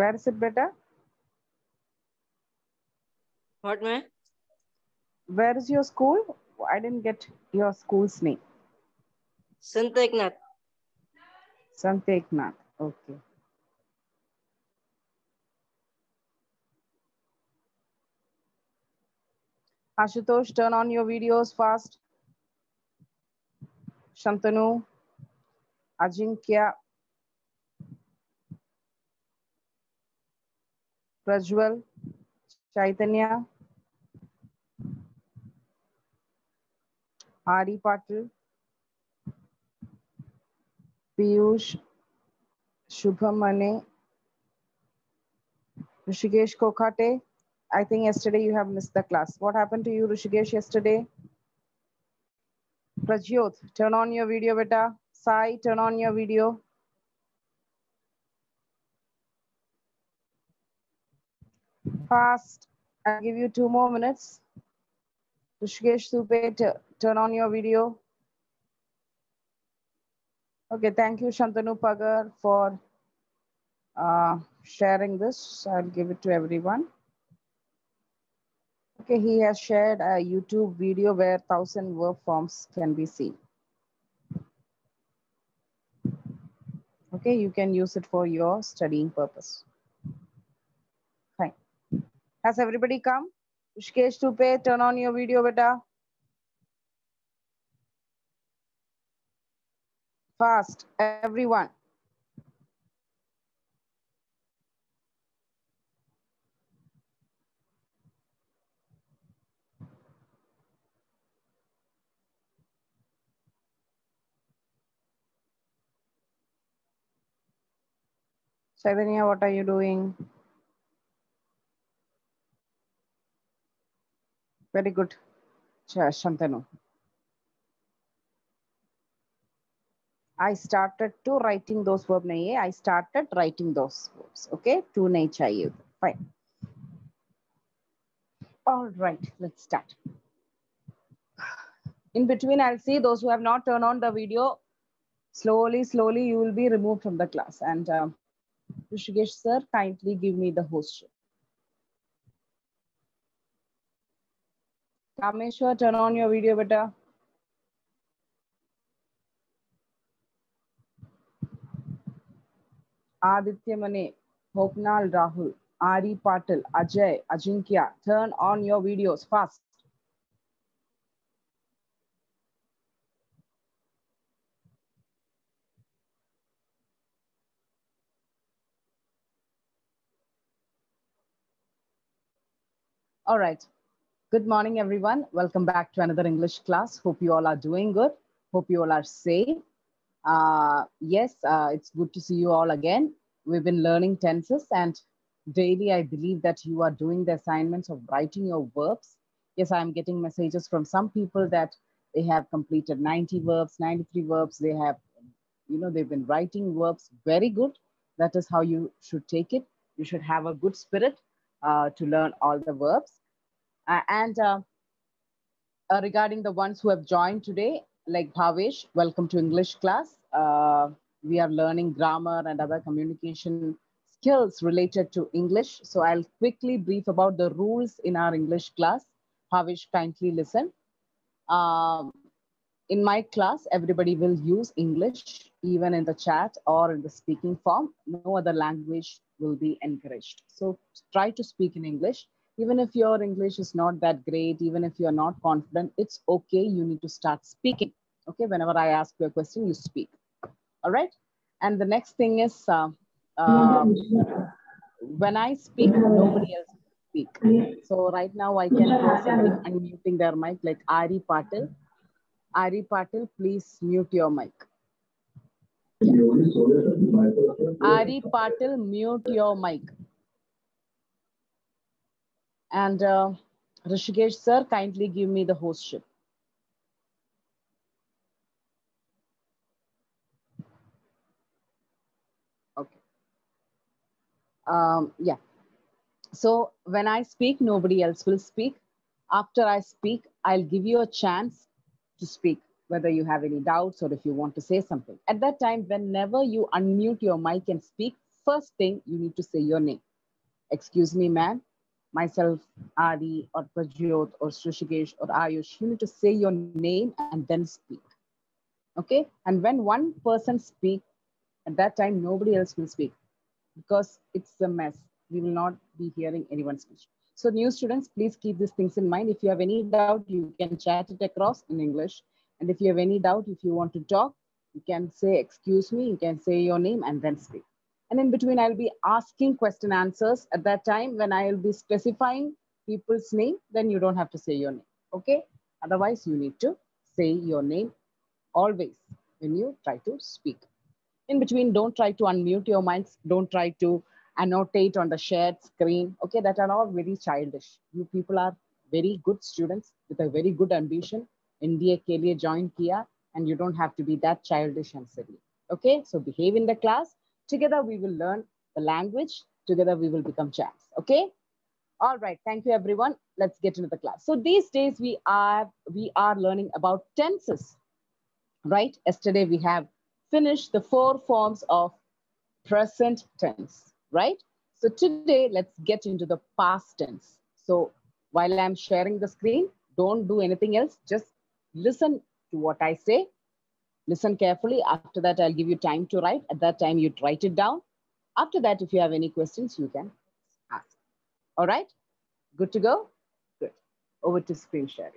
Where is it better? What, ma'am? Where is your school? I didn't get your school's name. Sant Eknath. Sant Eknath. Okay. Ashutosh, turn on your videos fast. Shantanu, Ajinkya, Prajwal चैतन्य, आरी पाटिल, पीयूष शुभम अने Rishikesh Kokhate. I think yesterday you have miss the class what happened to you Rishikesh yesterday Prajyot turn on your video बेटा। Sai turn on your video Fast. I'll give you two more minutes. Rishikesh Supe, turn on your video. Okay, thank you, Shantanu Pagar, for uh, sharing this. I'll give it to everyone. Okay, he has shared a YouTube video where 1000 verb forms can be seen. Okay, you can use it for your studying purpose. Has everybody come? Rishikesh Tupe, turn on your video, beta. Fast, everyone. Chaitanya, what are you doing? Very good, Shantanu. I started to writing those verbs. nahi. I started writing those verbs. Okay, to nahi chahiye. Fine. All right, let's start. In between, I'll see those who have not turned on the video. Slowly, slowly, you will be removed from the class. And uh, Rishikesh sir, kindly give me the host. Kameshwar, turn on your video, beta. Aditya Mane, Hopnal Rahul, Ari Patil, Ajay, Ajinkya, turn on your videos fast. All right. Good morning, everyone. Welcome back to another English class. Hope you all are doing good. Hope you all are safe. Uh, yes, uh, it's good to see you all again. We've been learning tenses and daily I believe that you are doing the assignments of writing your verbs. Yes, I'm getting messages from some people that they have completed 90 verbs, 93 verbs. They have, you know, they've been writing verbs very good. That is how you should take it. You should have a good spirit uh, to learn all the verbs. And uh, uh, regarding the ones who have joined today, like Bhavesh, welcome to English class. Uh, we are learning grammar and other communication skills related to English. So I'll quickly brief about the rules in our English class. Bhavesh, kindly listen. Um, in my class, everybody will use English, even in the chat or in the speaking form. No other language will be encouraged. So try to speak in English. Even if your English is not that great, even if you're not confident, it's okay. You need to start speaking. Okay, whenever I ask you a question, you speak. All right. And the next thing is uh, uh, when I speak, nobody else speak. So right now I can somebody unmuting their mic like Ari Patil. Ari Patil, please mute your mic. Ari Patil, mute your mic. And uh, Rishikesh sir, kindly give me the hostship. Okay. Um, yeah. So when I speak, nobody else will speak. After I speak, I'll give you a chance to speak, whether you have any doubts or if you want to say something. At that time, whenever you unmute your mic and speak, first thing you need to say your name. Excuse me, ma'am. Myself, Adi, or Prajyot, or Srishikesh, or Ayush. You need to say your name and then speak. Okay? And when one person speak, at that time, nobody else will speak because it's a mess. We will not be hearing anyone's speech. So new students, please keep these things in mind. If you have any doubt, you can chat it across in English. And if you have any doubt, if you want to talk, you can say, excuse me, you can say your name and then speak. And in between, I'll be asking question answers at that time when I'll be specifying people's name, then you don't have to say your name, okay? Otherwise, you need to say your name always when you try to speak. In between, don't try to unmute your minds. Don't try to annotate on the shared screen. Okay, that are all very childish. You people are very good students with a very good ambition. India ke liye join kiya, and you don't have to be that childish and silly. Okay, so behave in the class. Together we will learn the language. Together we will become champs. Okay. All right. Thank you, everyone. Let's get into the class. So these days we are we are learning about tenses. Right. Yesterday we have finished the four forms of present tense. Right. So today let's get into the past tense. So while I'm sharing the screen, don't do anything else. Just listen to what I say Listen carefully. After that, I'll give you time to write. At that time, you write it down. After that, if you have any questions, you can ask. All right? Good to go? Good. Over to screen sharing.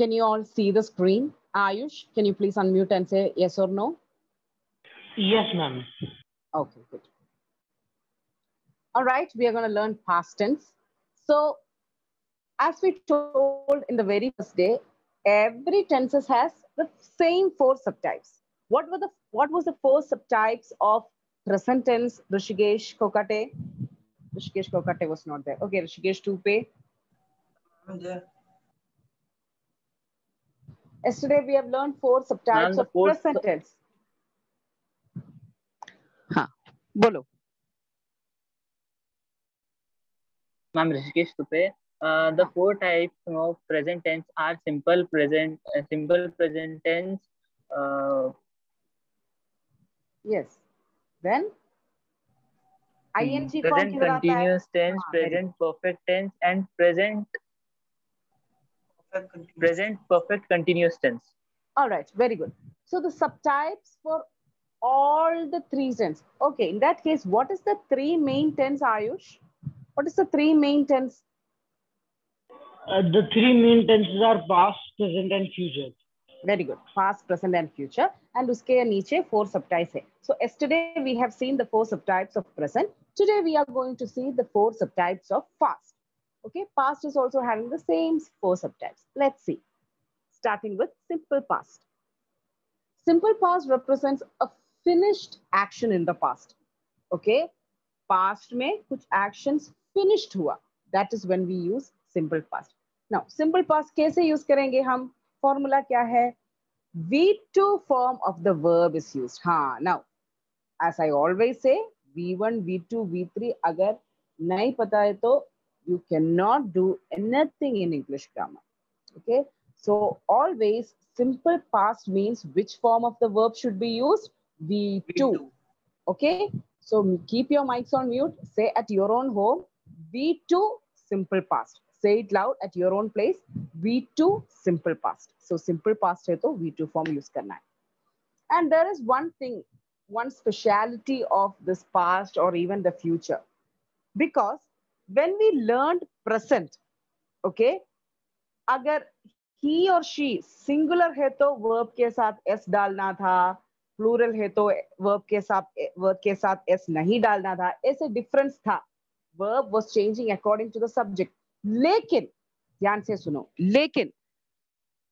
Can you all see the screen? Ayush, can you please unmute and say yes or no? Yes, ma'am. Okay, good. All right, we are going to learn past tense. So, as we told in the very first day, every tenses has the same four subtypes. What were the what was the four subtypes of present tense? Rishikesh Kokate. Rishikesh Kokate was not there. Okay, Rishikesh Tupe. there. Yesterday we have learned four subtypes Ma'am, the of fourth- present tense. हाँ, बोलो. Ma'am, Rishikesh Tupe. Uh, the four types of present tense are simple present, uh, simple present tense, uh, Yes. Then ing form present किधर आता है? continuous tense, हाँ, very present perfect tense, and present present perfect continuous tense. All right, very good. So the subtypes for all the three tense. Okay, in that case, what is the three main tense, Ayush? What is the three main tense? Uh, the three main tenses are past, present, and future. Very good. Past, present, and future. And uske niche four subtypes hai. So yesterday we have seen the four subtypes of present. Today we are going to see the four subtypes of past. Okay, past is also having the same four subtypes. Let's see. Starting with simple past. Simple past represents a finished action in the past. Okay, past में कुछ actions finished हुआ. That is when we use simple past. Now, simple past कैसे use करेंगे हम? Formula क्या है? V2 form of the verb is used. हाँ, now, as I always say, V1, V2, V3 अगर नहीं पता है तो you cannot do anything in English grammar. Okay, so always simple past means which form of the verb should be used? V2. Okay, so keep your mics on mute. Say at your own home, V2 simple past. Say it loud at your own place. V2 simple past. So simple past है तो V2 form use करना है. And there is one thing, one speciality of this past or even the future. Because when we learned present, okay, अगर he or she singular है तो verb के साथ s डालना था प्लूरल है तो वर्ब के साथ वर्ब के साथ एस नहीं डालना था ऐसे डिफरेंस था। Verb was changing according to the subject लेकिन ध्यान से सुनो लेकिन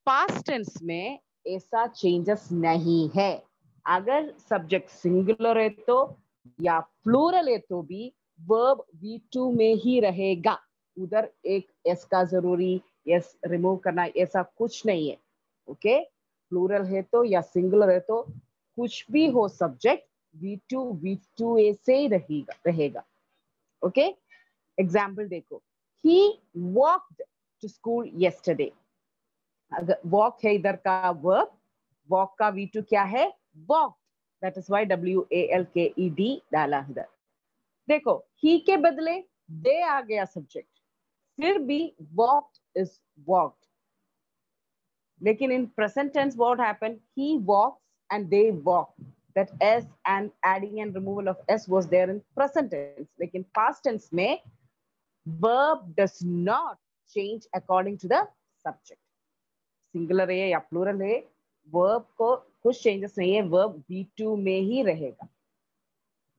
पास्ट टेंस में ऐसा चेंजेस नहीं है। अगर सब्जेक्ट सिंगुलर है तो या प्लूरल है तो भी वर्ब V2 में ही रहेगा। उधर एक एस का ज़रूरी एस रिमूव करना, ऐसा कुछ नहीं है। ओके प्लूरल है तो या सिंगुलर है तो कुछ भी हो सब्जेक्ट V2 V2 ए से ही रहेगा रहेगा। ओके एग्ज़ाम्पल देखो। He walked to school yesterday अगर वॉक है इधर का वर्ब वॉक का V2 क्या A? L K E D W A L के ई डी डाला इधर। देखो ही के बदले दे आ गया सब्जेक्ट फिर भी वॉक इज़ वॉक लेकिन in present tense what happened he walks and they walk that S and adding and removal of S was there in present tense लेकिन पास्ट टेंस में verb does not change according to the subject singular है या plural है verb को कुछ changes नहीं है verb B to में ही रहेगा.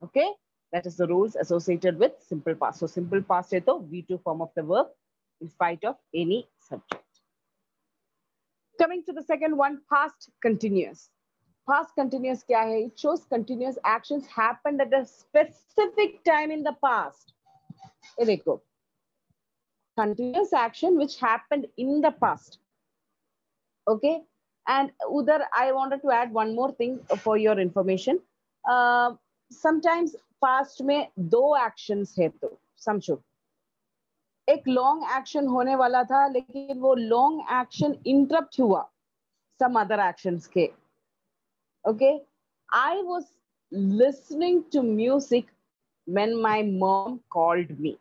Okay okay? That is the rules associated with simple past. So simple past is the v2 form of the verb in spite of any subject. Coming to the second one past continuous. Past continuous kya hai? It shows continuous actions happened at a specific time in the past. Ye dekho continuous action which happened in the past. Okay? And udhar i wanted to add one more thing for your information. Uh, sometimes past में दो action है तो समझो। एक long action होने वाला था, लेकिन वो लॉन्ग एक्शन इंटरप्ट हुआ सम अदर एक्शंस के। Okay I was listening to music when my mom called me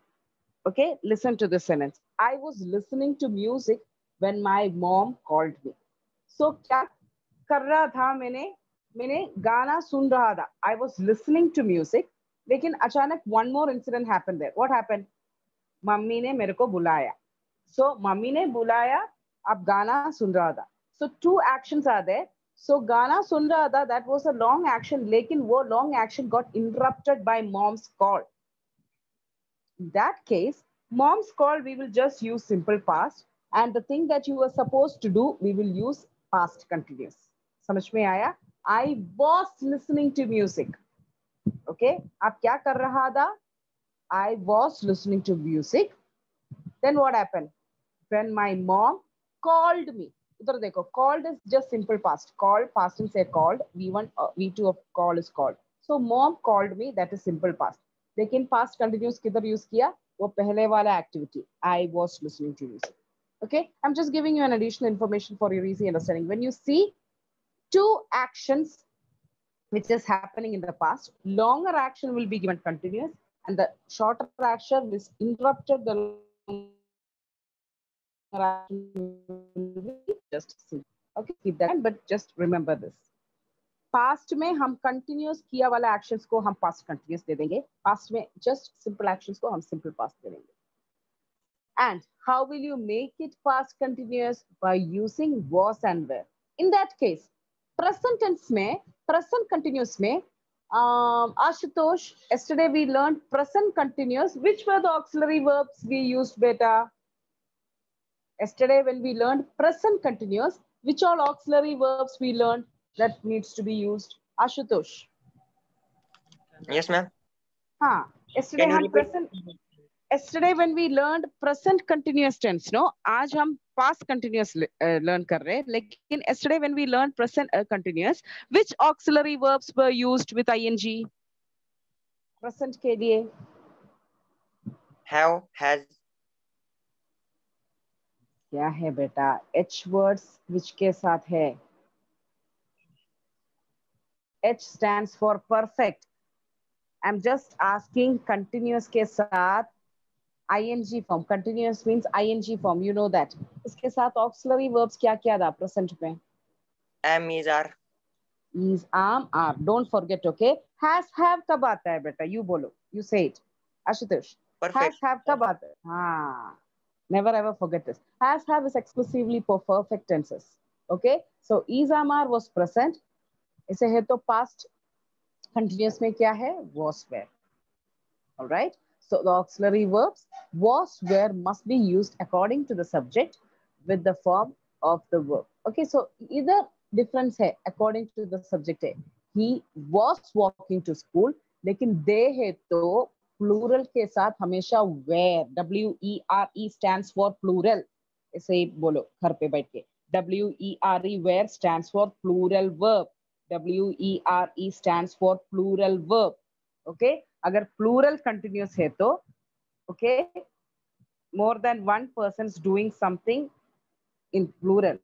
okay listen to this sentence I was listening to music when my mom called me so क्या कर रहा था मैंने? मैंने गाना सुन रहा था i was listening to music लेकिन अचानक one more incident happened there what happened mummy ने मेरे को बुलाया so मम्मी ने बुलाया अब गाना सुन रहा था so two actions are there so गाना सुन रहा था that was a long action लेकिन वो long action got interrupted by mom's call in that case mom's call we will just use simple past and the thing that you were supposed to do we will use past continuous समझ में आया I was listening to music okay आप क्या कर रहा था I was listening to music then what happened when my mom called me उधर देखो called is just simple past called past tense say called v1 uh, v2 of call is called so mom called me that is simple past लेकिन past continuous किधर use किया वो पहले वाला activity I was listening to music okay I'm just giving you an additional information for your easy understanding when you see two actions which is happening in the past longer action will be given continuous and the shorter action is interrupted the just see. Okay, keep that, but just remember this. Past में हम continuous किया वाला actions को हम past continuous दे देंगे. Past में just simple actions को हम simple past दे देंगे. And how will you make it past continuous? By using was and were. In that case, present tense में, present continuous में, um, Ashutosh, yesterday we learned present continuous. Which were the auxiliary verbs we used, beta? Yesterday, when we learned present continuous, which all auxiliary verbs we learned that needs to be used? Ashutosh. Yes, ma'am. Huh. Yesterday, you present, yesterday when we learned present continuous tense, no? आज हम past continuous uh, learn कर रहे हैं. लेकिन yesterday when we learned present uh, continuous, which auxiliary verbs were used with ing? Present के लिए Have, has, क्या है बेटा एच वर्ड्स विच के साथ है H stands for perfect I am just asking continuous के साथ ing form continuous means ing form you know that इसके साथ ऑक्सिलरी वर्ब्स क्या क्या था प्रेजेंट में am, is, are. is am are don't forget okay has have कब आता है बेटा you बोलो you say it Ashutosh Perfect. has have कब आता है हाँ never ever forget this has have is exclusively for perfect tenses okay so is am are was present इसे है तो past continuous में क्या है was were all right so the auxiliary verbs was were must be used according to the subject with the form of the verb okay so either difference है according to the subject है he was walking to school लेकिन दे है तो plural के साथ हमेशा where W E R E stand for plural ऐसे ही बोलो घर पे बैठ के W E R E where stand for plural verb W E R E stand for plural verb okay अगर प्लूरल कंटिन्यूस है तो okay more than one person's doing something in plural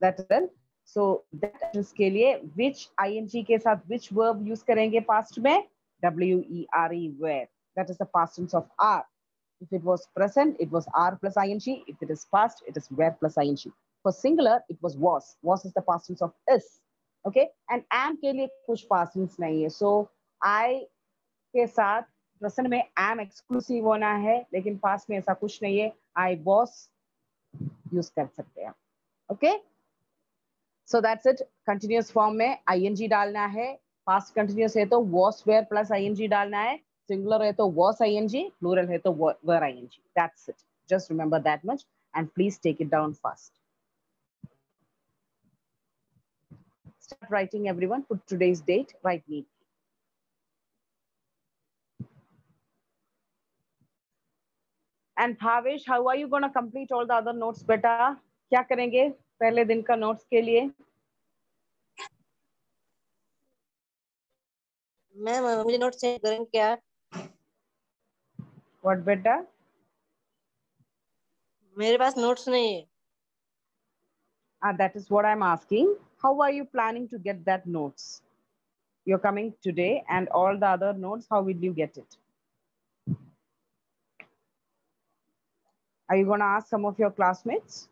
that's it so that इसके लिए which ing के साथ which verb use करेंगे past में w e r e where that is the past tense of are if it was present it was are plus ing if it is past it is where plus ing for singular it was was was is the past tense of is Okay? And am के लिए कुछ tense नहीं है. So, i के साथ present में M exclusive होना है, लेकिन पास में ऐसा कुछ नहीं है. आई बॉस यूज़ कर सकते हैं. Okay so that's it continuous form में आईएनजी डालना है. पास्ट कंटिन्यूस है तो वॉस वेयर प्लस आईएनजी डालना है. सिंगुलर है तो वॉस आईएनजी प्लूरल है तो were ING that's it just remember that much and please take it down fast Start writing everyone. Put today's date. Write neatly. And Bhavesh, how are you going to complete all the other notes beta? क्या करेंगे पहले दिन का notes के लिए? Ma'am मुझे note send करें क्या What beta? मेरे पास नोट्स नहीं है Ah, that is what I'm asking. How are you planning to get that notes? You're coming today and all the other notes, how will you get it? Are you going to ask some of your classmates?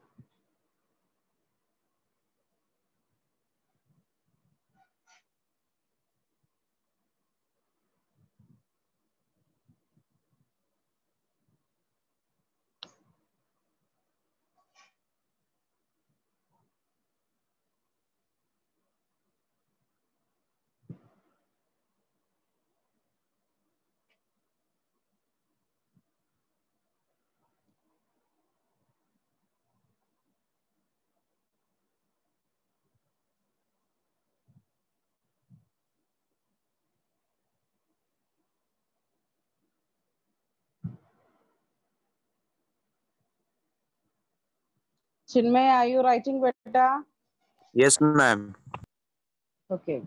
Chinmay, are you writing beta? Yes, ma'am. Okay.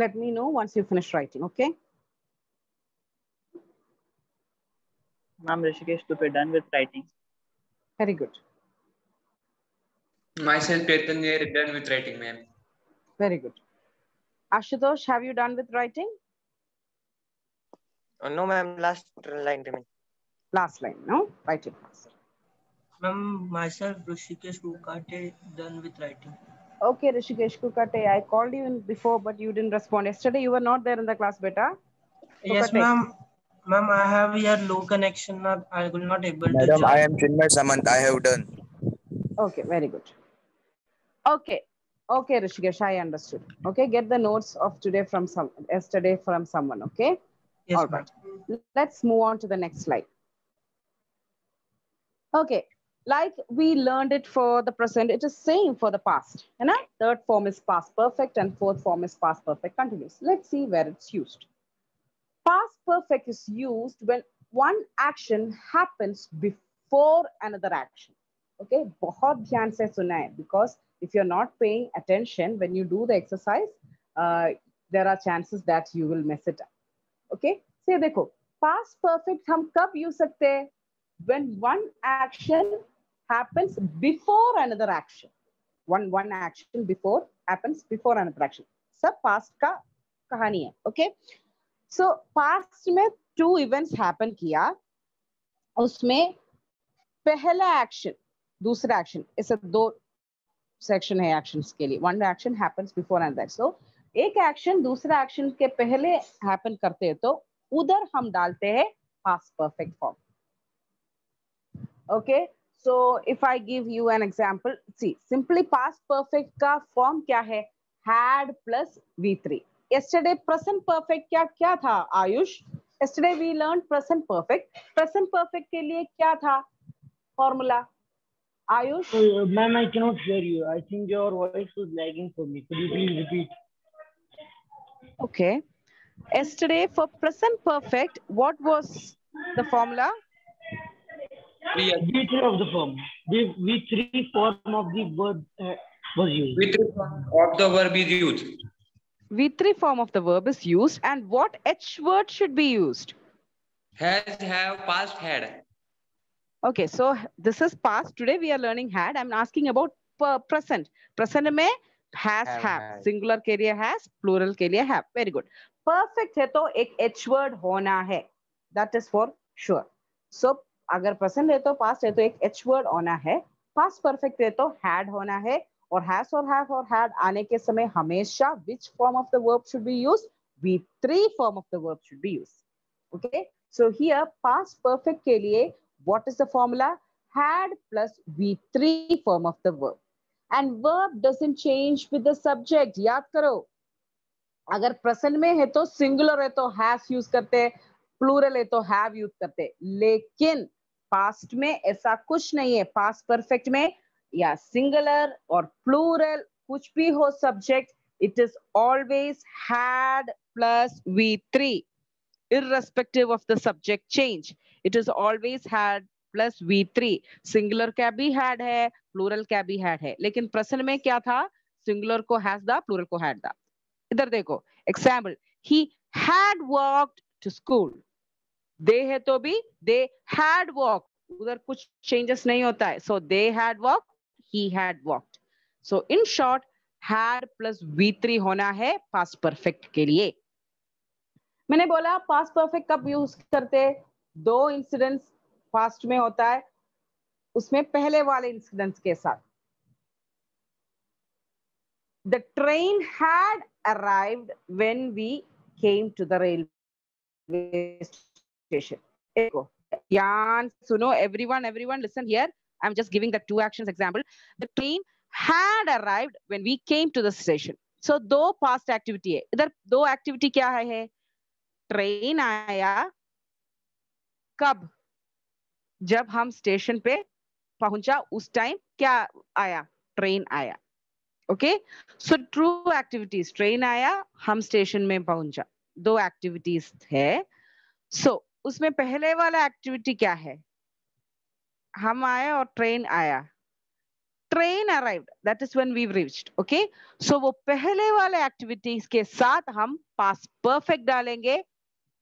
Let me know once you finish writing, okay? Ma'am Rishikesh Tupe done with writing. Very good. Myself, Chaitanya, done with writing, ma'am. Very good. Ashutosh, have you done with writing? Oh, no, ma'am. Last line remain. Last line, no? Write it faster. Ma'am, myself, Rishikesh Kukate, done with writing. Okay, Rishikesh Kukate, I called you in before, but you didn't respond. Yesterday, you were not there in the class, beta. Yes, ma'am. Ma'am, I have here low connection. Not, I will not able to Madam. I am Chinmay Samant. I have done. Okay, very good. Okay, okay, Rishikesh, I understood. Okay, get the notes of today from some, yesterday from someone, okay? Yes, All ma'am. right. Let's move on to the next slide. Okay, like we learned it for the present, it is same for the past. You know? Third form is past perfect and fourth form is past perfect continuous. Let's see where it's used. Past perfect is used when one action happens before another action. Okay, बहुत ध्यान से सुना है because if you're not paying attention when you do the exercise, uh, there are chances that you will mess it up. Okay, से देखो past perfect हम कब use सकते हैं when one action happens before another action. One one action before happens before another action. सब past का कहानी है. Okay, so past में two events happen किया उसमें पहला action दूसरा action ऐसे दो सेक्शन है एक्शंस के लिए one action happens before and that so एक एक्शन दूसरा एक्शन के पहले हैपन करते हैं तो उधर हम डालते हैं past perfect form okay so if I give you an example see simply past perfect का फॉर्म क्या है had plus V three yesterday present perfect क्या क्या था Ayush yesterday we learned present perfect present perfect के लिए क्या था formula Ayush Uh, ma'am, I cannot hear you. I think your voice was lagging for me. Could you please repeat? Okay. Yesterday for present perfect, what was the formula? V3 of the form. The V3 form of the verb uh, was used. With of the verb is used. V3 form of the verb is used and what H word should be used? Has, have, past, had. Okay, so this is past. Today we are learning had. I'm asking about per- present. Present में has Have, have. had. Singular के लिए has, plural के लिए have. Very good. Perfect है तो एक H word होना है. That is for sure. So अगर प्रेजेंट है तो पास्ट है तो एक एच वर्ड होना है। पास्ट परफेक्ट है तो हैड होना है। और हैस और हैव और हैड आने के समय हमेशा which form of the verb should be use V three form of the verb should be use okay so here past perfect के लिए what is the formula plus V three form of the verb and verb doesn't change with the subject याद करो। अगर प्रसन्न में है तो singular है तो हैस यूज़ करते हैं। प्लूरल है तो हैव यूज़ करते हैं। लेकिन पास्ट में ऐसा कुछ नहीं है, पास्ट परफेक्ट में या सिंगुलर और प्लूरल कुछ भी हो subject it is always had plus V three irrespective of the subject change it is always had plus V three singular क्या भी हैड है प्लूरल क्या भी हैड है. लेकिन प्रश्न में क्या था? सिंगुलर को हैज़ द प्लूरल को हैड द इधर देखो example he had work to school they है तो भी, दे हैड वॉक उधर कुछ चेंजेस नहीं होता है। So they had walk he had walk so in short had plus V three होना है पास परफेक्ट के लिए। मैंने बोला पास परफेक्ट कब यूज़ करते दो इंसिडेंट्स फास्ट में होता है, उसमें पहले वाले इंसिडेंट्स के साथ। The train had arrived when we came to the railway station. Yan, Suno, everyone, everyone, listen here. I'm just giving the two actions example. The train had arrived when we came to the station. So do past activity hai idhar do activity kya hai hai train aaya kab jab hum station pe pahuncha us time kya aaya train aaya okay so true activities train aaya hum station mein pahuncha do activities hai so, उसमें पहले वाला activity क्या है? हम आए और train आया। Train arrive that is when we reached okay so वो पहले वाले एक्टिविटी के साथ हम पास परफेक्ट डालेंगे।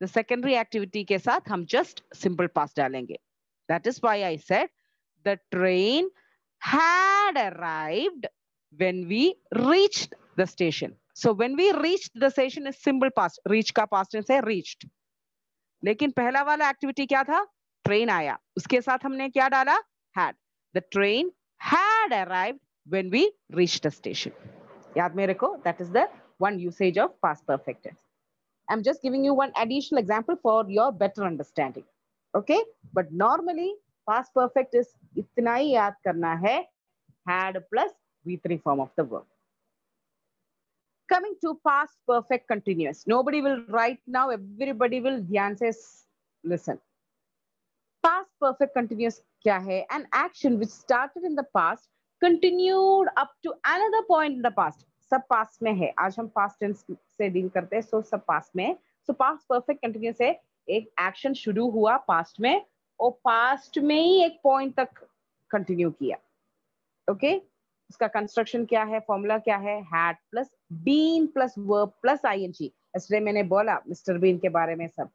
द सेकेंडरी एक्टिविटी के साथ हम जस्ट सिंपल पास डालेंगे। That is why I said the train had arrived when we reached the station so when we reach the station is simple past reach का past is reached लेकिन पहला वाला activity क्या था train आया उसके साथ हमने क्या डाला had the train had arrived when we reached the station याद में रखो that is the one usage of past perfect tense I'm just giving you one additional example for your better understanding. Okay? But normally, past perfect is इतना ही याद करना है had plus V3 form of the verb. Coming to past perfect continuous nobody will write now everybody will dhyan se listen past perfect continuous kya hai an action which started in the past continued up to another point in the past सब past में है आज हम past tense से deal करते हैं so सब past है so past perfect continuous है एक action शुरू हुआ past में और past में ही एक point तक continue किया ओके okay? इसका कंस्ट्रक्शन क्या है फॉर्मूला क्या है had plus been plus verb plus ING इसलिए मैंने बोला मिस्टर बीन के बारे में सब।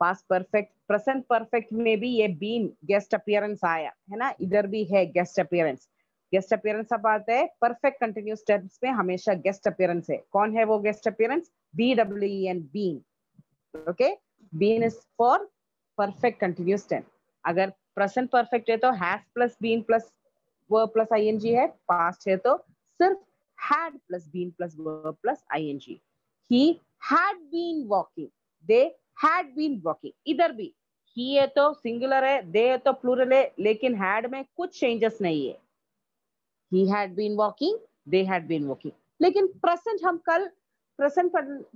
पास परफेक्ट प्रेजेंट परफेक्ट में भी ये बीन गेस्ट अपीयरेंस आया, है ना? इधर भी है गेस्ट अपीयरेंस गेस्ट अपीयरेंस अब आता है। परफेक्ट कंटिन्यूस टेंस में हमेशा गेस्ट अपीयरेंस है। कौन है वो guest appearance B W N been okay been is for perfect continuous tense अगर प्रेजेंट परफेक्ट है तो has plus been plus verb plus ING है। पास्ट है तो सिर्फ़ had plus been plus verb plus ing he had been walking they had been walking इधर भी he है तो सिंगुलर है they है तो प्लूरल है लेकिन had में कुछ चेंजेस नहीं है he had been walking they had been walking लेकिन प्रेजेंट हम कल प्रेजेंट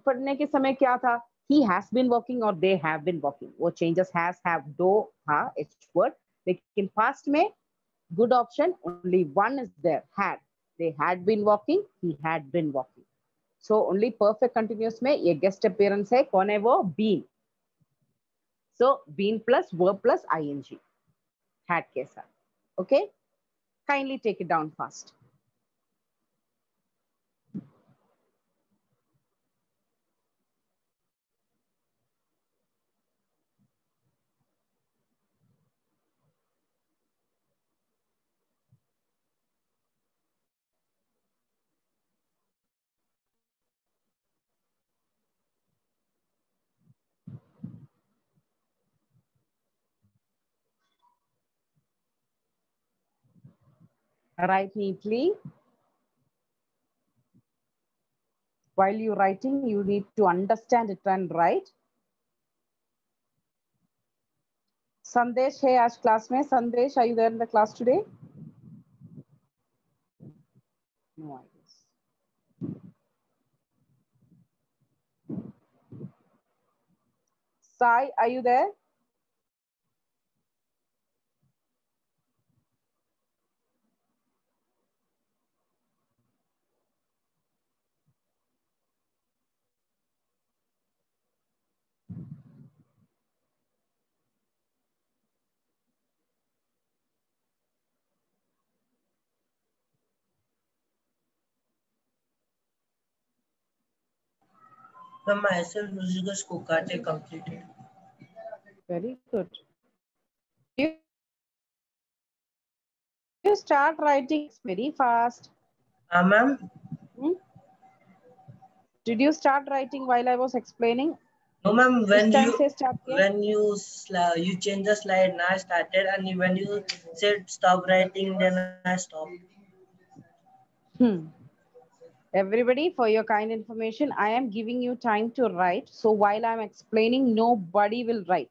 पढ़ने के समय क्या था he has been walking और they have been walking वो चेंजेस has have दो था एच वर्ड लेकिन पास्ट में good option only one is there had they had been walking he had been walking so only perfect continuous में ये guest appearance है कौन है वो been so been plus verb plus ing had के साथ okay kindly take it down fast write neatly. While you're writing, you need to understand it and write. Sandesh, hey, Ash classmate. Sandesh, are you there in the class today? No, I guess. Sai, are you there? From myself, Rishikesh Kokate completed. Very good. You, you start writing very fast. Uh, ma'am? Hmm? Did you start writing while I was explaining? No, ma'am. When you when you you change the slide, and I started, and when you said stop writing, then I stopped. Hmm. Everybody, for your kind information, I am giving you time to write. So while I'm explaining, nobody will write.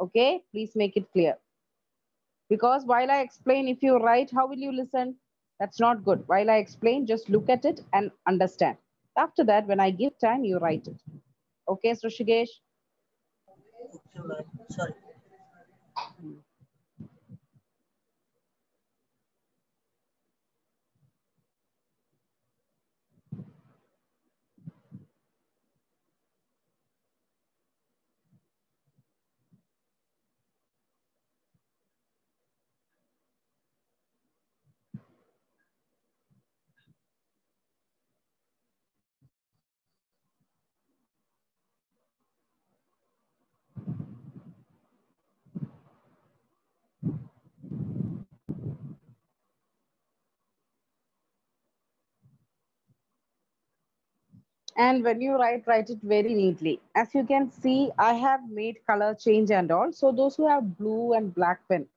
Okay, please make it clear. Because while I explain, if you write, how will you listen? That's not good. While I explain, just look at it and understand. After that, when I give time, you write it. Okay, Srishigesh? Okay. Sorry. And when you write, write it very neatly. As you can see, I have made color change and all. So those who have blue and black pen,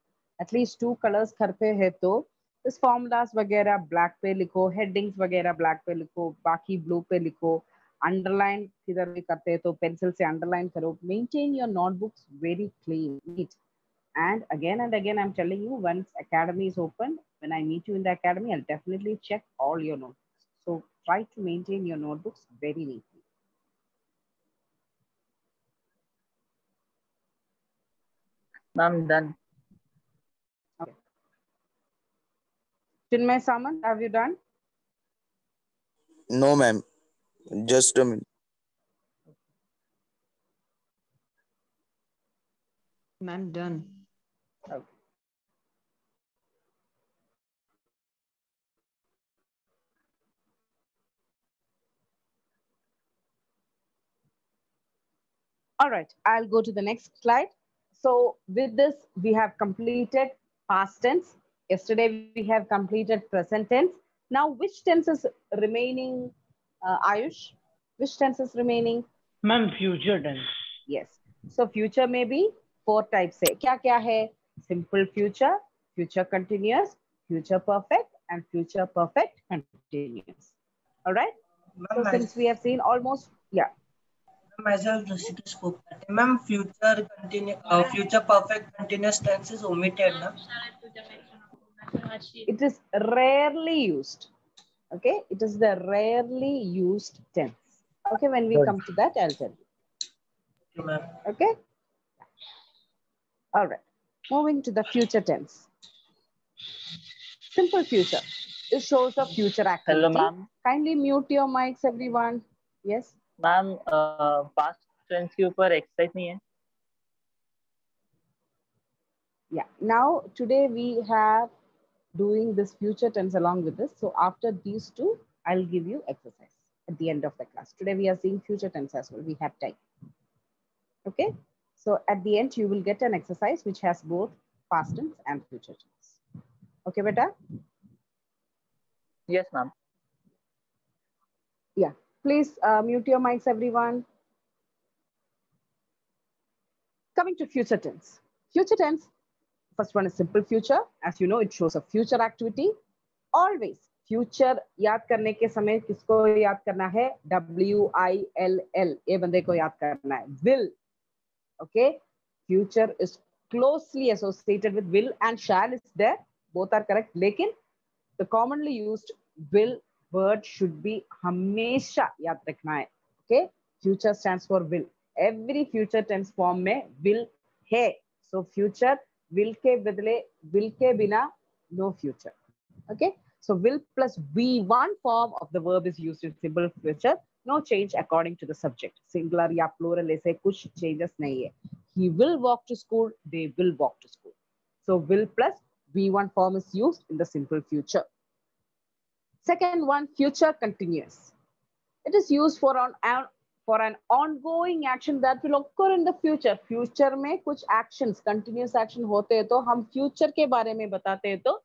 at least two colors घर पे है तो इस formulas वगैरह black पे लिखो, headings वगैरह black पे लिखो, बाकी blue पे लिखो, underline किधर भी करते हैं तो pencil से underline करो. Maintain your notebooks very clean, neat. And again and again, I'm telling you, once academy is open, when I meet you in the academy, I'll definitely check all your notes. So try to maintain your notebooks very neatly. I'm done. Chinmay Samant, have you done? No, ma'am. Just a minute. Ma'am, done. All right, I'll go to the next slide. So with this, we have completed past tense. Yesterday, we have completed present tense. Now, which tense is remaining, uh, Ayush? Which tense is remaining? Ma'am, future tense. Yes. So future may be four types है. क्या क्या है? Simple future, future continuous, future perfect, and future perfect continuous. All right. So Ma'am, since we have seen almost, yeah. myself Rishikesh spoke that. Ma'am, future continue, uh, future perfect continuous tense is omitted, na? it is rarely used. Okay? It is the rarely used tense. Okay when we come to that i'll tell you. Okay, okay? All right. Moving to the future tense. Simple future. It shows a future activity. Hello, ma'am. kindly mute your mics everyone. Yes ma'am past tense के ऊपर exercise नहीं है yeah now today we have doing this future tense along with this so after these two i'll give you exercise at the end of the class today we are seeing future tense as well we have time okay so at the end you will get an exercise which has both past tense and future tense okay beta yes ma'am please uh, mute your mics everyone coming to future tense future tense first one is simple future as you know it shows a future activity always future याद करने के समय किसको याद करना है W I L L ये बंदे को याद करना है will okay future is closely associated with will and shall is there both are correct लेकिन the commonly used will word should be हमेशा याद रखना है okay future stands for will every future tense form में will है so future will के बदले will के बिना no future okay so will plus v1 form of the verb is used in simple future no change according to the subject singular या plural ऐसे कुछ changes नहीं है he will walk to school they will walk to school so will plus v1 form is used in the simple future Second one, future continuous. It is used for an for an ongoing action that will occur in the future. Future में कुछ actions, continuous action होते हैं तो हम future के बारे में बताते हैं तो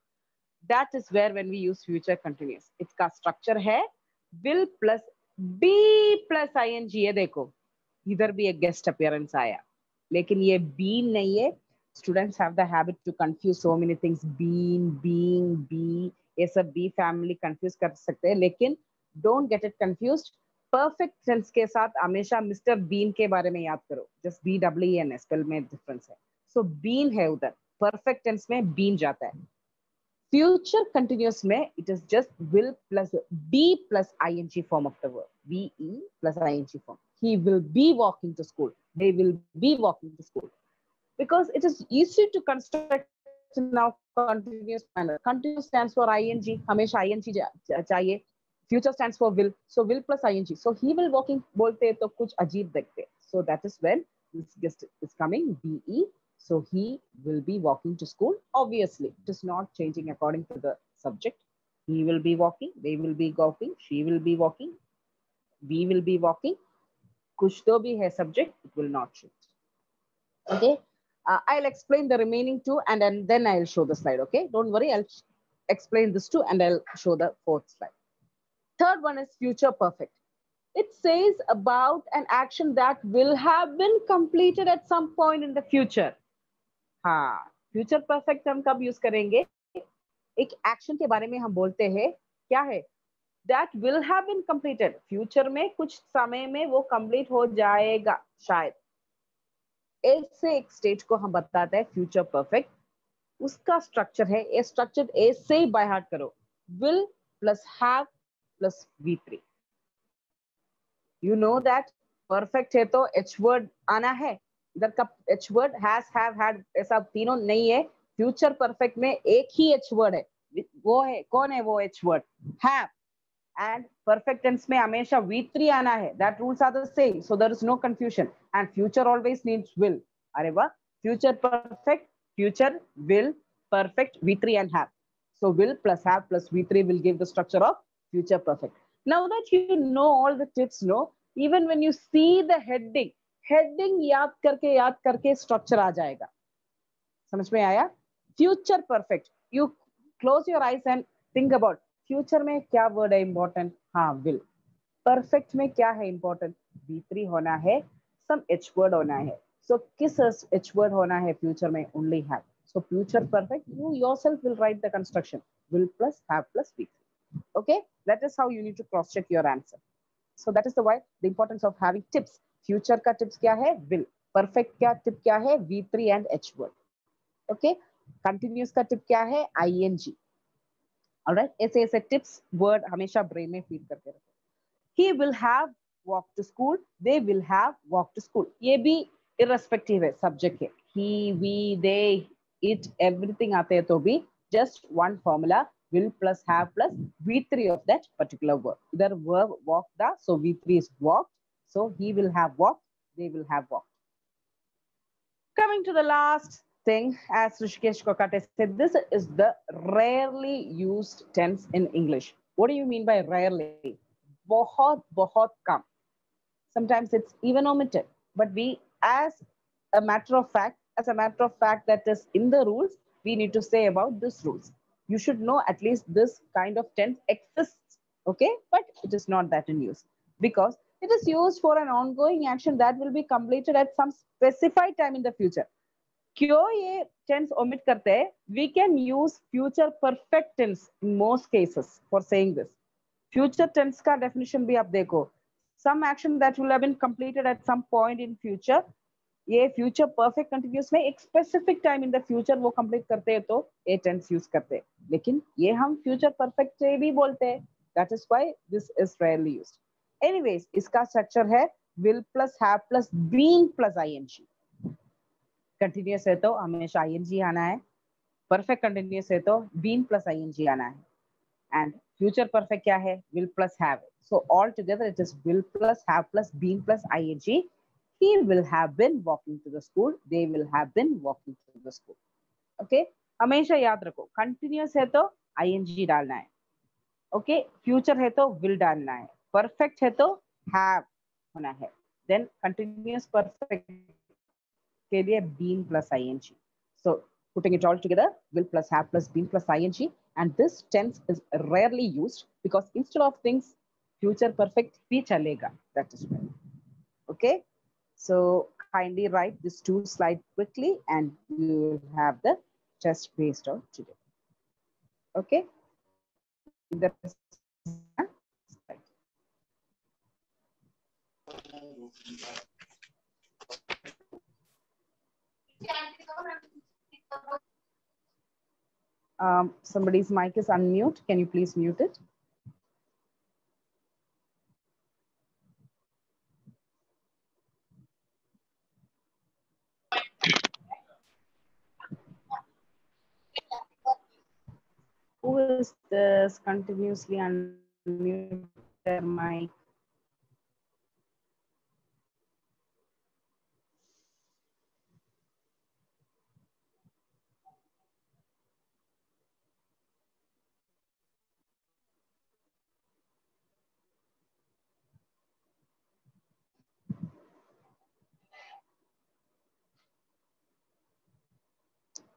that is where when we use future continuous. इसका structure है will plus be plus ing ये देखो इधर भी एक guest appearance आया लेकिन ये been नहीं है students have the habit to confuse so many things been being be ये सब बी फैमिली कंफ्यूज कर सकते हैं, लेकिन don't get it confuse perfect tense के साथ हमेशा मिस्टर बीन के बारे में याद करो just B W N spell में डिफरेंस है। सो बीन है उधर परफेक्ट टेंस में बीन जाता है। फ्यूचर कंटिन्यूस में it is just will plus be plus I N G form of the word V E plus I N G form he will be walking to school, they will be walking to school. Because it is easy to construct now continuous manner. Continuous stands for ing. हमेशा ing जा- चाहिए. Future stands for will. So will plus ing. So he will walking बोलते हैं तो कुछ अजीब देखते हैं. So that is when this guest is coming. Be. So he will be walking to school. Obviously, it is not changing according to the subject. He will be walking. They will be walking. She will be walking. We will be walking. कुछ तो भी है subject. It will not change. Okay. Uh, I'll explain the remaining two and then, then I'll show the slide. Okay, don't worry. I'll sh- explain this two and I'll show the fourth slide. Third one is future perfect. It says about an action that will have been completed at some point in the future. हाँ, future perfect हम कब use करेंगे? एक action के बारे में हम बोलते हैं क्या है? That will have been completed. Future में कुछ समय में वो complete हो जाएगा शायद. ऐसे एक स्टेज को हम बताते हैं फ्यूचर परफेक्ट उसका स्ट्रक्चर है ए स्ट्रक्चर ऐसे ही बाय हार्ट करो. Will plus have plus V3. You know that? Perfect है तो H word आना है. इधर का H word has, have, had ऐसा तीनों नहीं है. Future perfect में एक ही H word है. वो है, कौन है वो H word? Have. And perfect tense में हमेशा V3 आना है that rules are the same so there is no confusion and future always needs will अरे वाह future perfect future will perfect V3 and have so will plus have plus V3 will give the structure of future perfect now that you know all the tips no even when you see the heading heading याद करके याद करके structure आ जाएगा समझ में आया future perfect you close your eyes and think about future में क्या word है important हाँ will perfect में क्या है important v3 होना है some h word होना है सो so किस h word होना है future में only have so future perfect you yourself will write the construction will plus have plus v3 okay that is how you need to cross check your answer so that is the why the importance of having tips future का tips क्या है will perfect क्या tip क्या है v3 and h word okay continuous का tip क्या है ing all right ऐसे ऐसे tips word हमेशा brain में feed करके रखो he will have walk to school they will have walk to school ये भी irrespective है subject है he we they it everything आते हैं तो भी just one formula will plus have plus v3 of that particular verb either verb walk da so v3 is walked so he will have walked they will have walked coming to the last thing, as Rishikesh Kokate said, this is the rarely used tense in English. What do you mean by rarely? Bahut, bahut kam. Sometimes it's even omitted, but we, as a matter of fact, as a matter of fact that is in the rules, we need to say about this rules. You should know at least this kind of tense exists, okay? But it is not that in use because it is used for an ongoing action that will be completed at some specified time in the future. क्यों ये tense omit करते हैं? We can use future perfect tense in most cases for saying this future tense का definition भी आप देखो। Some action that will have been completed at some point in future ये future perfect continuous में एक specific time in the future वो complete करते हैं तो ए टेंस यूज़ करते हैं। लेकिन ये हम फ्यूचर परफेक्ट भी बोलते हैं। That is why this is rarely used anyways इसका स्ट्रक्चर है will plus have plus being plus ING continuous है तो हमेशा आई आना है। परफेक्ट कंटिन्यूस है तो been plus I N G आना है। एंड फ्यूचर परफेक्ट क्या है? Will plus have so all together it is will plus have plus been plus I he will have been walking to the school, they will have been walking to the school okay? हमेशा याद रखो continuous है तो ing डालना है। Okay okay? Future है तो will डालना है। परफेक्ट है तो हैव होना है। देन कंटिन्यूस परफेक्ट के लिए been plus ing. So putting it all together, will plus have plus been plus ing. And this tense is rarely used because instead of things future perfect bhi chalega. That is why. Okay. So kindly write these two slides quickly and you will have the test based out today. Okay. The Um, somebody's mic is unmute. Can you please mute it? Who is this continuously unmute their mic?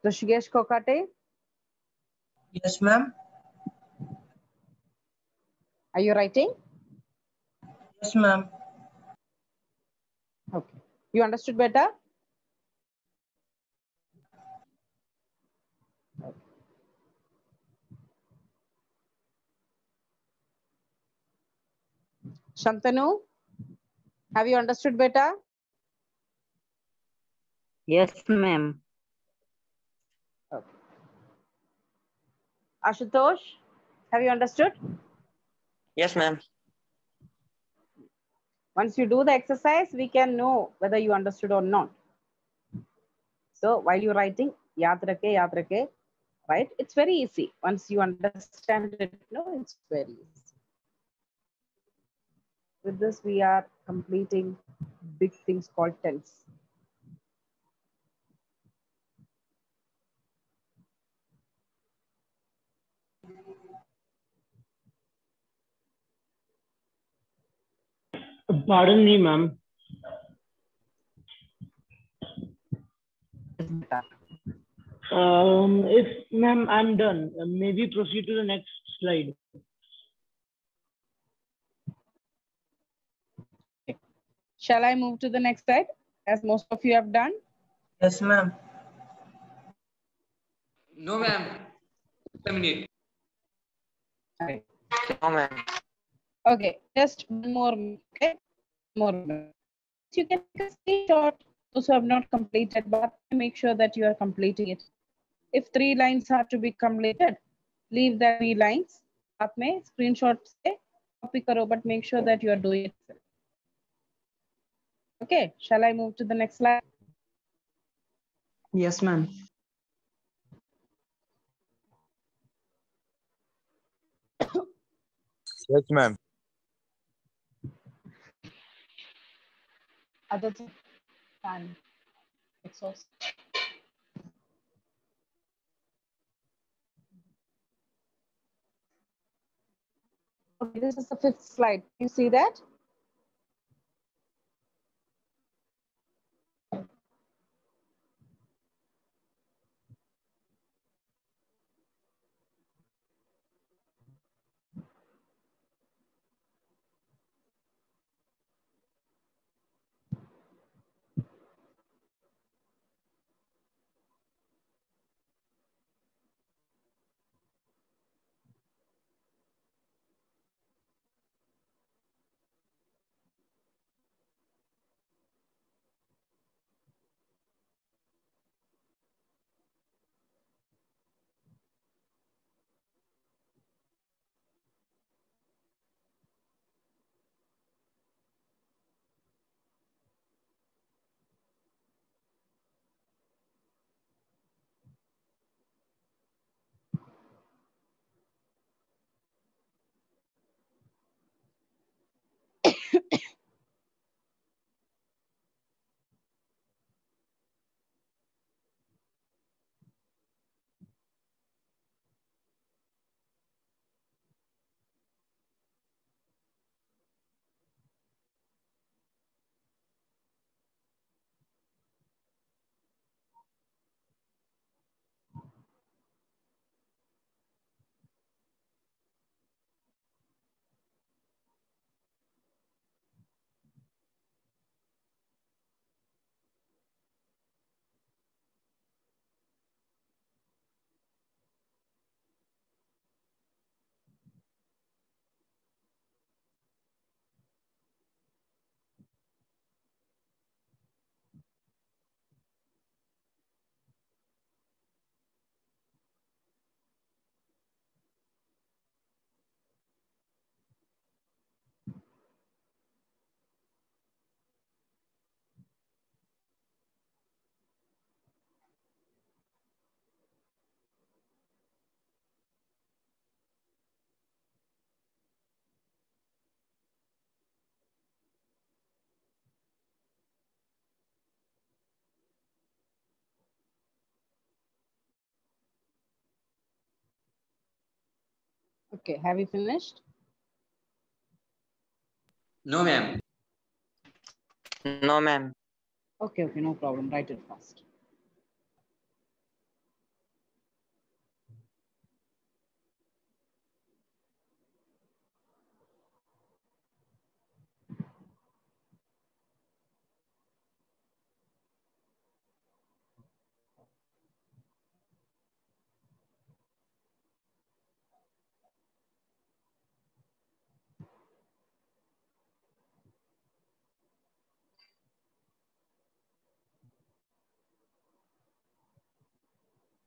Rishikesh Kokate, Yes, ma'am. are you writing? Yes, ma'am. Okay. You understood better? Okay. Shantanu, have you understood better? Yes, ma'am. Ashutosh, have you understood? Yes, ma'am. Once you do the exercise, we can know whether you understood or not. So while you're writing, yaad rakhe, right? It's very easy. Once you understand it, no, it's very easy. With this, we are completing big things called tense. Pardon me, ma'am. Um, if ma'am, I'm done. Uh, Maybe proceed to the next slide. Shall I move to the next slide, as most of you have done? Yes, ma'am. No, ma'am. A minute. Okay. No, ma'am. Okay, just one more, minute, okay? More. minute. You can take a screenshot. Those who have not completed, but make sure that you are completing it. If three lines have to be completed, leave the three lines. आप में screenshot से copy करो, but make sure that you are doing it. Okay, shall I move to the next slide? Yes, ma'am. Yes, ma'am. Other fan exhaust. Okay, this is the fifth slide. You see that? Okay, have you finished? No, ma'am. No, ma'am. Okay, okay, no problem. Write it fast.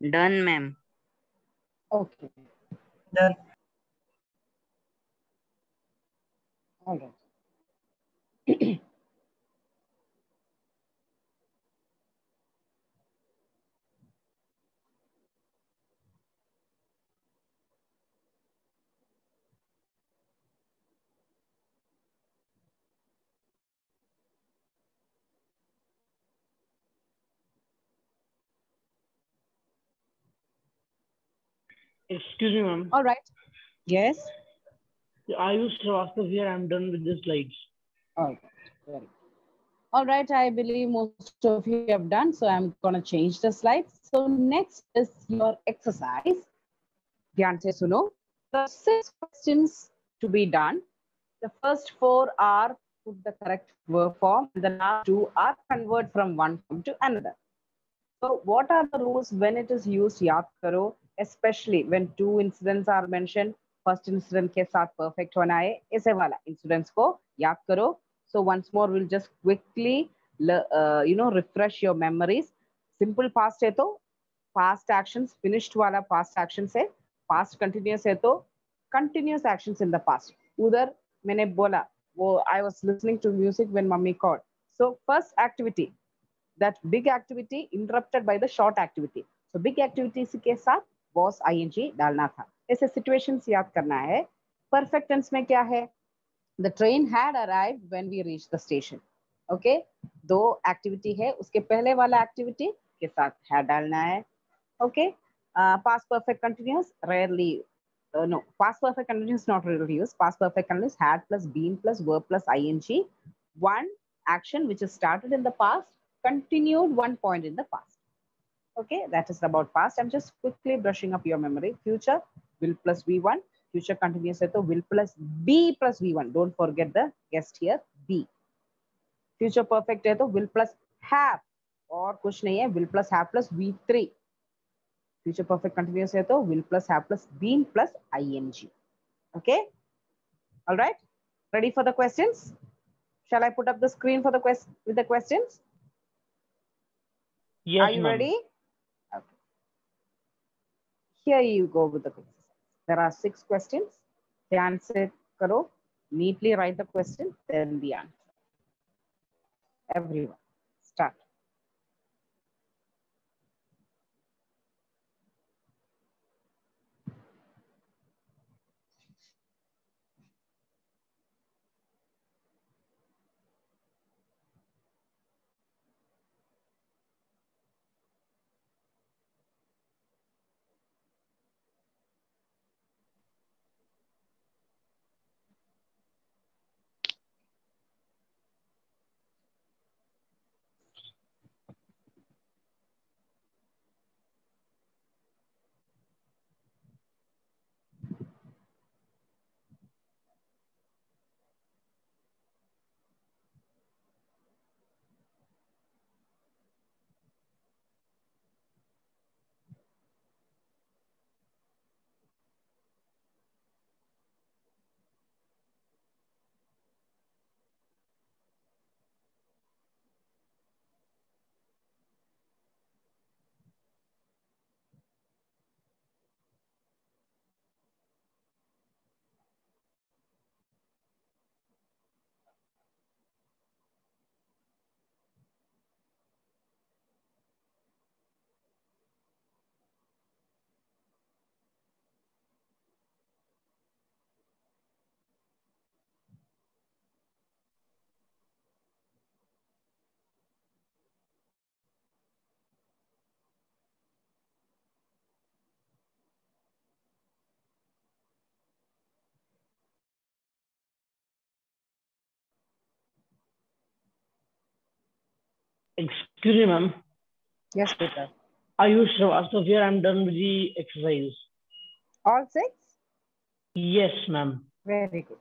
Done, ma'am. Okay. Done. All right. Excuse me, ma'am. All right. Yes. Ayush Srivastava here. I'm done with the slides. All right. All right. I believe most of you have done, so I'm going to change the slides. So next is your exercise. Dhyan se suno. There the six questions to be done. The first four are put the correct verb form. The last two are convert from one form to another. So what are the rules when it is used? Yaad karo. Especially when two incidents are mentioned. First incident के साथ perfect होना है. ऐसे वाला incidents को याद करो. So once more, we'll just quickly, uh, you know, refresh your memories. Simple past है तो past actions, finished वाला past actions है. Past continuous है तो continuous actions in the past. उधर मैंने बोला वो I was listening to music when mummy called. So first activity, that big activity interrupted by the short activity. So big activity के साथ was ing डालना था. ऐसे situations याद करना है. Perfect tense में क्या है? The train had arrived when we reached the station. Okay? दो activity है उसके पहले वाला activity के साथ had डालना है. Uh, past perfect continuous rarely uh, no past perfect continuous not rarely used. Past perfect continuous had plus been plus verb plus ing. One action which is started in the past continued one point in the past. Okay, that is about past. I'm just quickly brushing up your memory. Future will plus v1. Future continuous है तो will plus be plus v1. Don't forget the guest here be. Future perfect है तो will plus have और कुछ नहीं है will plus have plus v3. Future perfect continuous है तो will plus have plus been plus ing. Okay. All right. Ready for the questions? Shall I put up the screen for the quest with the questions? Yes, Are you ma'am. ready? Here you go with the quiz? There are six questions. The answer karo. Neatly write the question, then the answer. Everyone. Excuse me, ma'am. Yes, Peter. Ayush Srivastava here. I'm done with the exercise. All six? Yes, ma'am. Very good.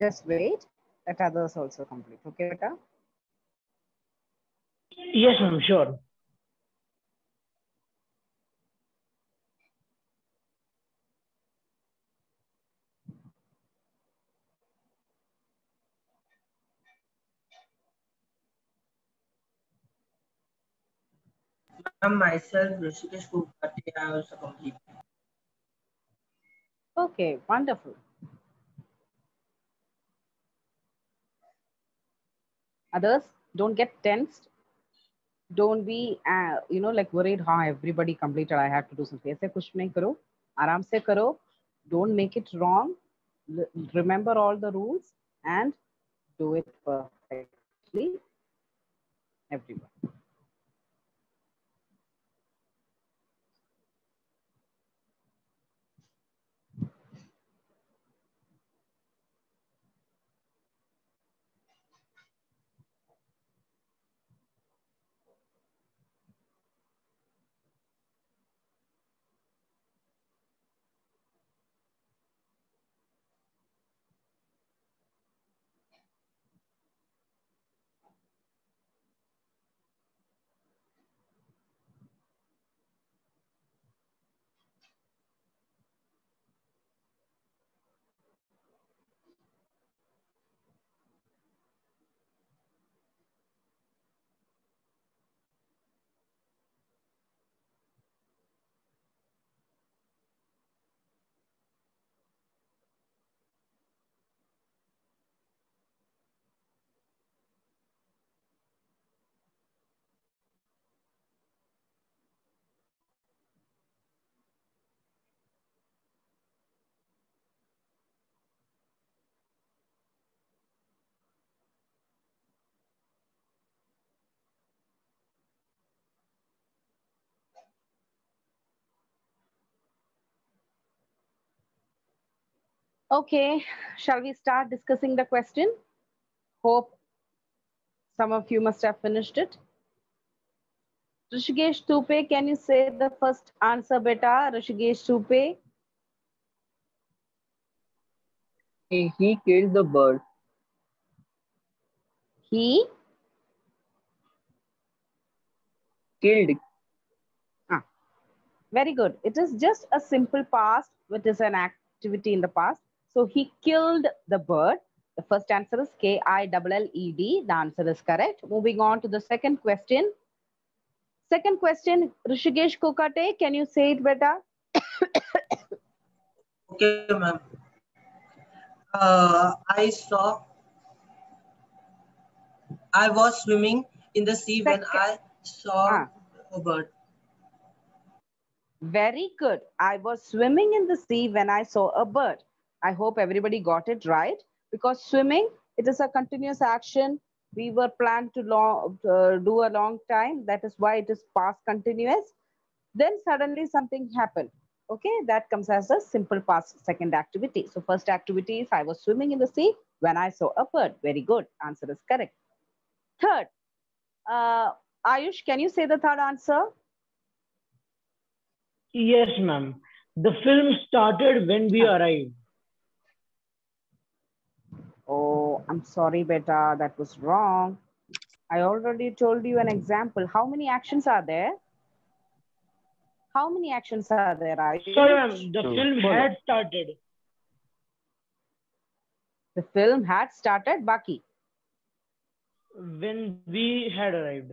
Just wait. Let others also complete. Okay, beta? Yes, ma'am. Sure. Ma'am, myself, Rishikesh Kupati, I also complete. Okay, wonderful. Others, don't get tensed. Don't be, uh, you know, like worried. How everybody completed. I have to do something. ऐसे कुछ नहीं करो. आराम से करो. Don't make it wrong. Re- Remember all the rules and do it perfectly. Everyone. Okay, shall we start discussing the question? Hope some of you must have finished it. Rishikesh Tupe, can you say the first answer, beta? Rishikesh Tupe. He, he killed the bird. He Killed. Ah, very good. It is just a simple past, which is an activity in the past. So he killed the bird. The first answer is K I L L E D. The answer is correct. Moving on to the second question. Second question, Rishikesh Kokate, can you say it better? Okay, ma'am. Uh, I saw. I was swimming in the sea when I saw Ah. a bird. Very good. I was swimming in the sea when I saw a bird. I hope everybody got it right because swimming, it is a continuous action. We were planned to long, uh, do a long time. That is why it is past continuous. Then suddenly something happened. Okay, that comes as a simple past second activity. So first activity is I was swimming in the sea when I saw a bird. Very good. Answer is correct. Third, uh, Ayush, can you say the third answer? Yes, ma'am. The film started when we arrived. Oh, I'm sorry, beta. That was wrong. I already told you an example. How many actions are there? How many actions are there? Ayush? Sorry. Um, the Two. film Follow. had started. The film had started. Baki. when we had arrived.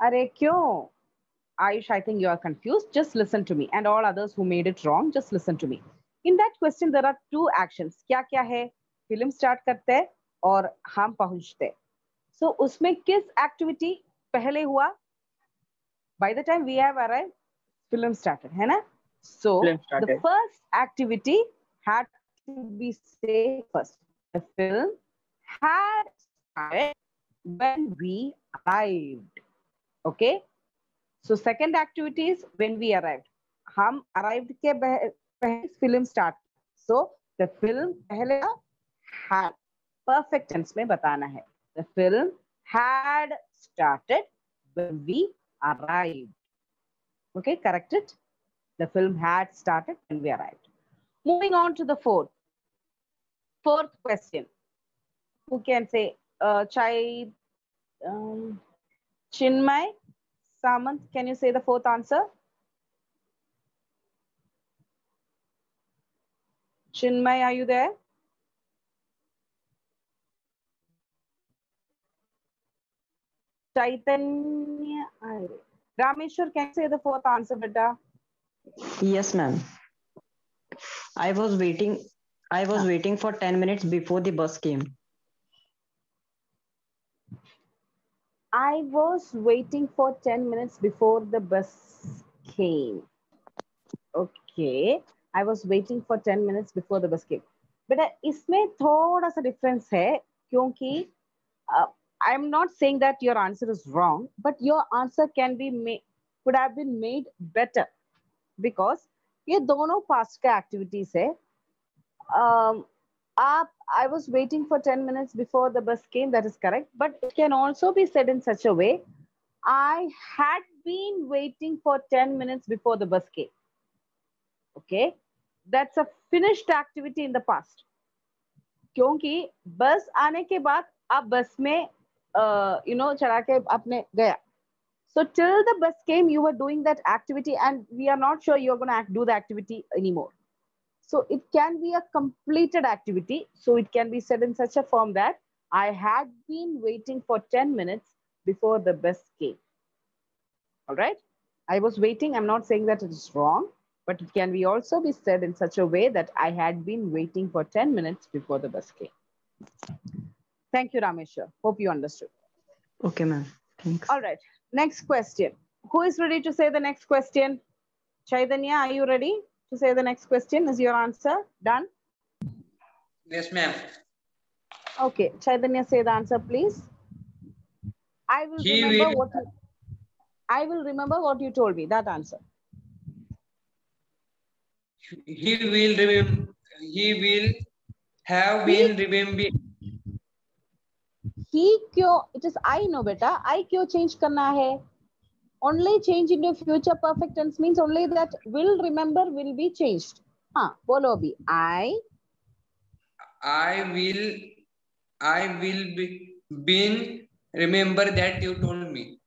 Are kyo? Ayush, I think you are confused. Just listen to me. And all others who made it wrong, just listen to me. In that question there are two action क्या क्या है? Film start करते हैं और हम पहुँचते सो so, उसमें किस एक्टिविटी पहले हुआ? By the time we have arrive film started है ना? So the first activity had to be say first the film had started when we arrived okay so second activity is when we arrived हम arrived के बह- पहले film start. So the film पहले had perfect tense में बताना है. The film had started when we arrived. Okay, correct it. The film had started when we arrived. Moving on to the fourth. Fourth question. Who can say? Uh, Chai, um, Chinmay, Samant, can you say the fourth answer? Chinmay, are you there? Chaitanya, Rameshwar, can you say the fourth answer, beta? Yes, ma'am. I was waiting. I was ah. waiting for 10 minutes before the bus came. I was waiting for 10 minutes before the bus came. Okay. I was waiting for 10 minutes before the bus came. बेटा इसमें थोड़ा सा difference है क्योंकि I am not saying that your answer is wrong but your answer can be could have been made better because ये दोनों past का activities है um, आप I was waiting for 10 minutes before the bus came, that is correct. But it can also be said in such a way, I had been waiting for 10 minutes before the bus came. Okay, that's a finished activity in the past. क्योंकि बस आने के बाद आप बस में you know चढ़ा के अपने गया so till the bus came you were doing that activity and we are not sure you're going to do the activity anymore so it can be a completed activity so it can be said in such a form that i had been waiting for 10 minutes before the bus came all right i was waiting i'm not saying that it is wrong but it can be also be said in such a way that I had been waiting for 10 minutes before the bus came. Thank you, Rameshwar. Hope you understood. Okay, ma'am. Thanks. All right. Next question. Who is ready to say the next question? Chaitanya, are you ready to say the next question? Is your answer done? Yes, ma'am. Okay. Chaitanya, say the answer, please. I will He remember will- what you, I will remember what you told me. That answer He will remember. He will have been remembered. he क्यों it is I know बेटा I क्यों change करना है only change into future perfect tense means only that will remember will be changed हाँ बोलो अभी I I will. I will be been remember that you told me.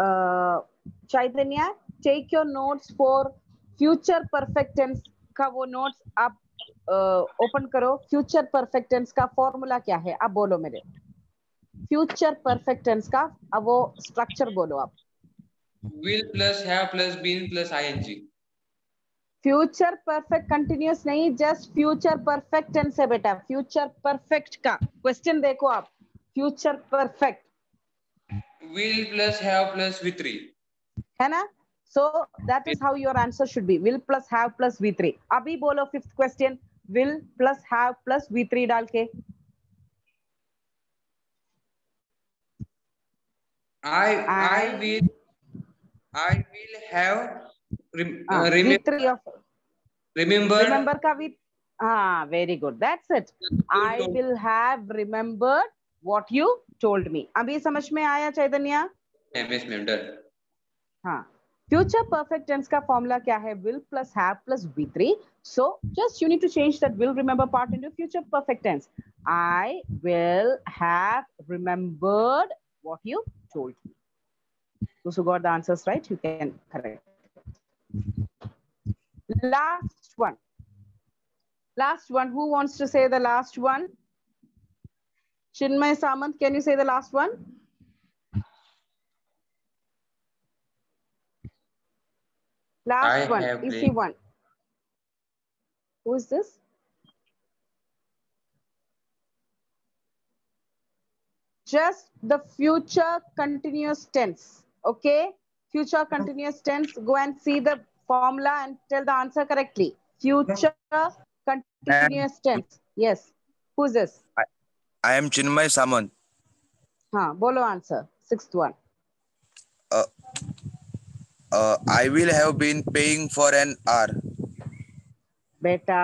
uh, Chaitanya take your notes for future perfect tense का वो notes आप open करो। Future perfect tense का formula क्या है? आप बोलो मेरे। फ्यूचर परफेक्टेंस का अब वो स्ट्रक्चर बोलो आप। Will plus have plus been plus ING future perfect continuous नहीं जस्ट फ्यूचर परफेक्ट टेंस है बेटा। फ्यूचर परफेक्ट का। क्वेश्चन देखो आप। Future perfect. Will plus have plus with three है ना? So that is how your answer should be will plus have plus V three अभी बोलो fifth question will plus have plus V three डाल के I I, I- will I will have rem, uh, we remem- three of remember remember का we हाँ very good that's it I told- will have remembered what you told me अभी समझ में आया Chaitanya Ma'am, yes, ma'am, done. हाँ Future perfect tense ka formula kya hai? Will plus have plus V3. So just you need to change that will remember part into future perfect tense. I will have remembered what you told me. Those who got the answers right, you can correct. Last one. Last one. Who wants to say the last one? Chinmay Samant, can you say the last one? Last I one, easy been- one. Who is this? Just the future continuous tense. Okay? Future continuous tense. Go and see the formula and tell the answer correctly. Future continuous tense. Yes. Who's this? I am Chinmay Samant. Huh, bolo answer. Sixth one. Uh, I will have been paying for an hour. बेटा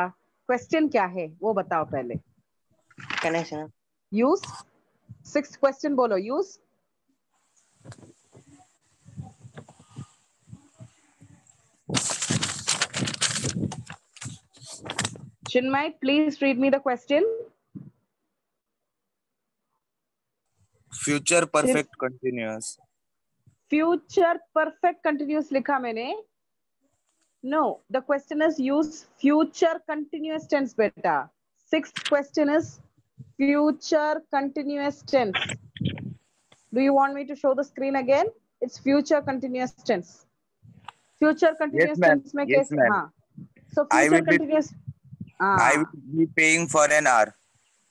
question क्या है वो बताओ पहले connection use six question बोलो use Chinmay, please read me the question. Future perfect continuous. Future perfect continuous लिखा मैंने. No, the question is use future continuous tense beta. Sixth question is future continuous tense. Do you want me to show the screen again? It's future continuous tense. Future continuous ma'am. tense में Yes, कैसे ma'am. हाँ So I future will be- continuous. I Ah, will be paying for an hour.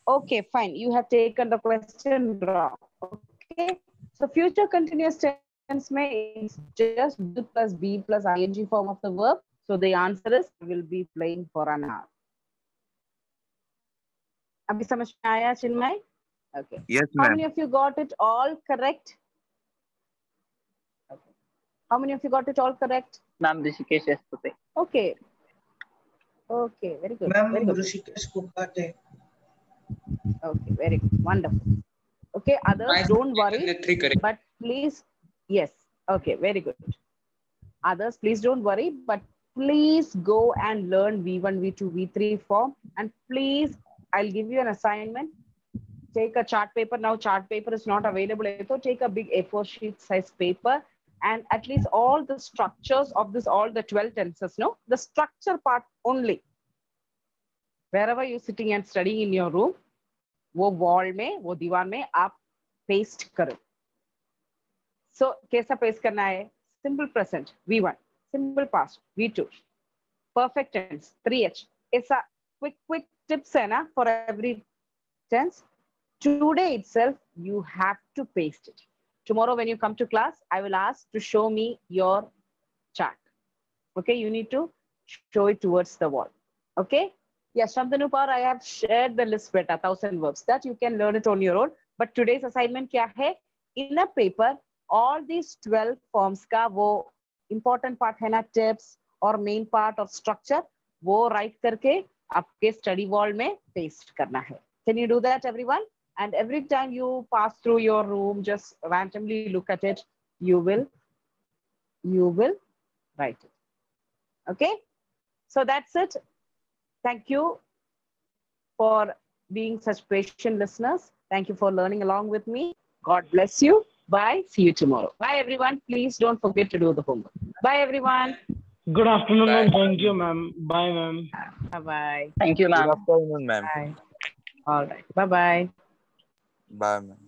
okay, fine. You have taken the question wrong. Okay. So future continuous tense it's just "b plus b plus ing form of the verb. So the answer is will be playing for an hour. Okay. Yes, ma'am. How many of you got it all correct? Okay. How many of you got it all correct? Okay. Okay, very good. Ma'am, Rishikesh Okay, very good. Wonderful. Okay, others don't worry. But please yes. Okay, very good. Others, please don't worry, but please go and learn V1, V2, V3 form. And please, I'll give you an assignment. Take a chart paper. Now, chart paper is not available. So take a big A4 sheet size paper and at least all the structures of this, all the 12 tenses, no? The structure part only. Wherever you're sitting and studying in your room, वो wall में वो दीवार में आप paste करो सो so, कैसा paste करना है simple present we one simple past we to perfect tense three H ऐसा क्विक क्विक टिप्स है ना for every tense today itself you have to paste it tomorrow when you come to class i will ask to show me your chart okay you need to show it towards the wall okay Yes, Shantanupar, I have shared the list beta, thousand verbs that you can learn it on your own. But today's assignment क्या है? In a paper, all these 12 forms का वो important part है ना tips और main part और structure वो write करके आपके study wall में paste करना है. Can you do that, everyone? And every time you pass through your room, just randomly look at it. You will, you will write it. Okay? So that's it. Thank you for being such patient listeners. Thank you for learning along with me. God bless you. Bye. See you tomorrow. Bye, everyone. Please don't forget to do the homework. Bye, everyone. Good afternoon, ma'am. Thank you, ma'am. Bye, ma'am. Bye-bye. Thank you, ma'am. Good afternoon, ma'am. Bye. All right. Bye-bye. Bye, ma'am.